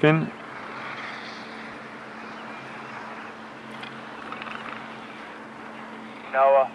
pin. Noah.